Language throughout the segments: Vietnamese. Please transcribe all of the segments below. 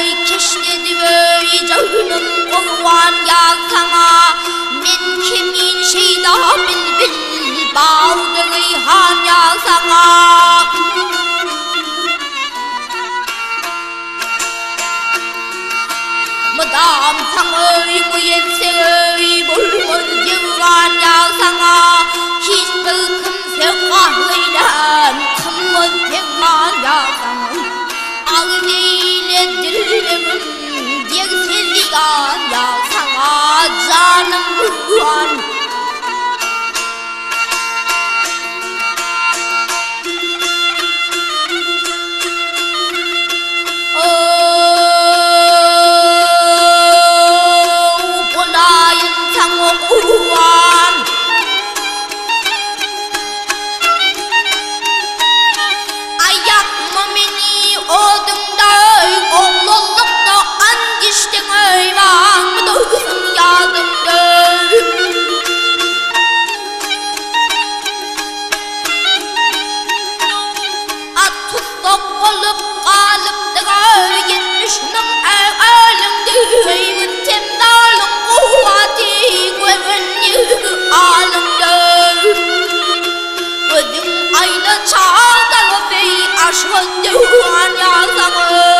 ơi kish de diver con jagunum pohwan ya kama min kim in shida bil bil bao de gai han ya kama madam sang ơi mo yen se ơi bol mon jiu Canım canım Dağılıp qalib digar yetmiş min ağalim Deyvin temdalin kuvvati Güvün yügü alim yazamın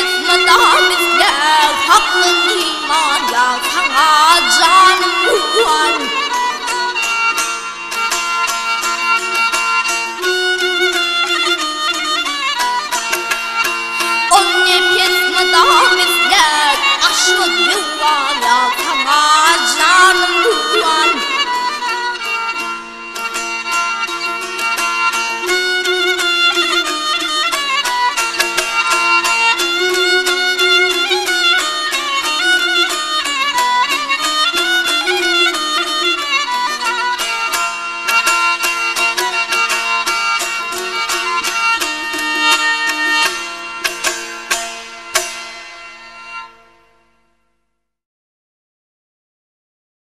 顺牛啊，娘！